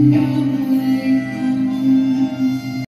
Yeah.